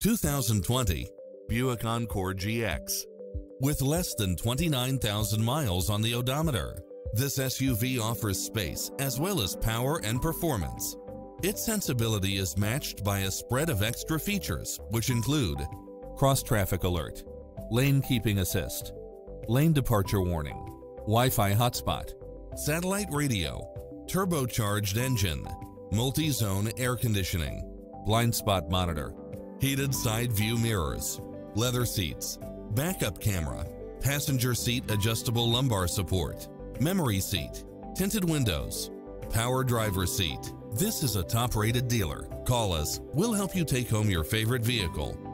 2020 Buick Encore GX. With less than 29,000 miles on the odometer, this SUV offers space as well as power and performance. Its sensibility is matched by a spread of extra features, which include cross-traffic alert, lane keeping assist, lane departure warning, Wi-Fi hotspot, satellite radio, turbocharged engine, multi-zone air conditioning, blind spot monitor, heated side view mirrors, leather seats, backup camera, passenger seat adjustable lumbar support, memory seat, tinted windows, power driver seat. This is a top-rated dealer. Call us. We'll help you take home your favorite vehicle.